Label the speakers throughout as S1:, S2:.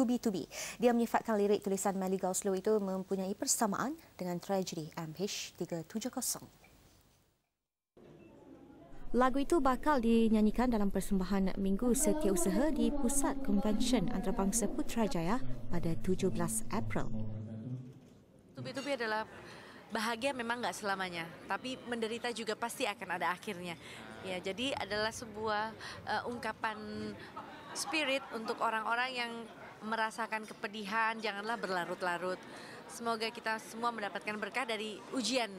S1: To Be To Be. Dia menyifatkan lirik tulisan Melly Goslow itu mempunyai persamaan dengan tragedi MH370. Lagu itu bakal dinyanyikan dalam persembahan Minggu Setiausaha di Pusat Konvensyen Antarabangsa Putrajaya pada 17 April.
S2: To Be To Be adalah bahagia memang nggak selamanya, tapi menderita juga pasti akan ada akhirnya. Ya, jadi adalah sebuah uh, ungkapan spirit untuk orang-orang yang merasakan kepedihan, janganlah berlarut-larut. Semoga kita semua mendapatkan berkah dari ujian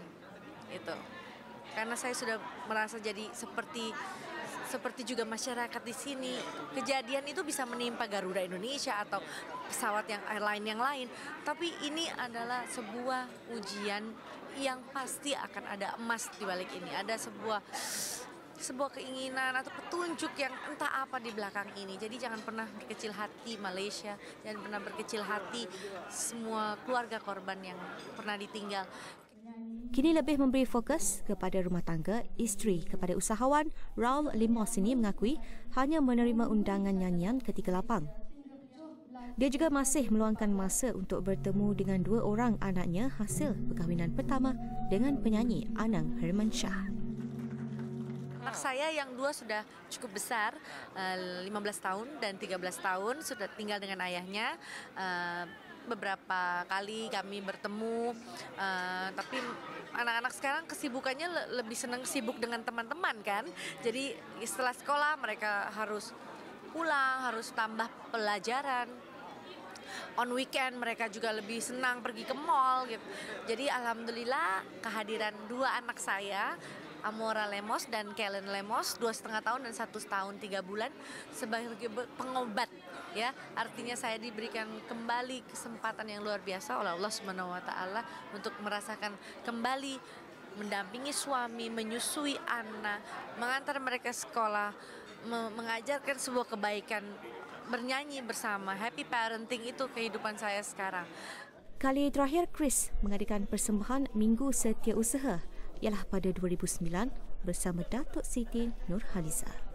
S2: itu. Karena saya sudah merasa jadi seperti seperti juga masyarakat di sini. Kejadian itu bisa menimpa Garuda Indonesia atau pesawat yang airline yang lain, tapi ini adalah sebuah ujian yang pasti akan ada emas di balik ini. Ada sebuah sebuah keinginan atau petunjuk yang entah apa di belakang ini. Jadi jangan pernah berkecil hati Malaysia, jangan pernah berkecil hati semua keluarga korban yang pernah ditinggal.
S1: Kini lebih memberi fokus kepada rumah tangga, isteri kepada usahawan, Raul Limos ini mengakui hanya menerima undangan nyanyian ketika lapang. Dia juga masih meluangkan masa untuk bertemu dengan dua orang anaknya hasil perkahwinan pertama dengan penyanyi Anang Hermansyah.
S2: Anak saya yang dua sudah cukup besar, 15 eh, tahun dan 13 tahun, sudah tinggal dengan ayahnya. Eh, beberapa kali kami bertemu, uh, tapi anak-anak sekarang kesibukannya lebih senang sibuk dengan teman-teman kan. Jadi setelah sekolah mereka harus pulang, harus tambah pelajaran. On weekend mereka juga lebih senang pergi ke mall gitu. Jadi alhamdulillah kehadiran dua anak saya Amora Lemos dan Kellen Lemos dua setengah tahun dan satu tahun tiga bulan sebagai pengobat ya. Artinya saya diberikan kembali kesempatan yang luar biasa oleh Allah Subhanahu Wa Taala untuk merasakan kembali mendampingi suami menyusui anak mengantar mereka sekolah mengajarkan sebuah kebaikan bernyanyi bersama. Happy parenting itu kehidupan saya sekarang.
S1: Kali terakhir Chris mengadakan persembahan Minggu Setia Usaha ialah pada 2009 bersama Datuk Siti Nurhaliza.